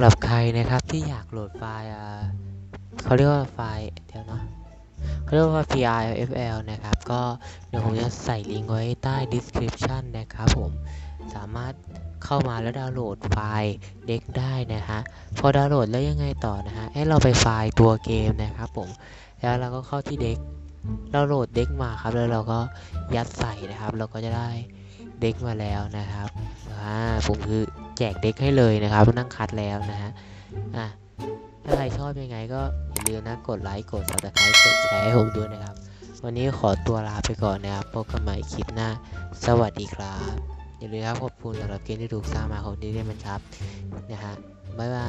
หรับใครนะครับที่อยากโหลดไฟล์เขาเรียกว่าไฟล์เดี๋ยวนะเขาเรียกว่า PRFL นะครับ ก็เดี๋ยวผมจะใส่ลิงก์ไว้ใต้ description นะครับผมสามารถเข้ามาแล้วดาวน์โหลดไฟล์เด็กได้นะฮะพอดาวน์โหลดแล้วยังไงต่อนะฮะให้เราไปไฟล์ตัวเกมนะครับผมแล้วเราก็เข้าที่เด็กเราโหลดเด็กมาครับแล้วเราก็ยัดใส่นะครับ เราก็จะได้เด็กมาแล้วนะครับอ่าผมคือ แจกเด็กให้เลยนะครับนั่งคัดแล้วนะฮะอะถ้าใครชอบยังไงก็อย่าลืมนะกดไลค์กด subscribe กดแชร์ให้ผมด้วยนะครับ วันนี้ขอตัวลาไปก่อนนะครับพบกันใหม่คลิปหน้า สวัสดีครับ อย่าลืมครับขอบคุณสำหรับเกมที่ถูกสร้างมาของดีเดมันครับนะฮะบ๊ายบาย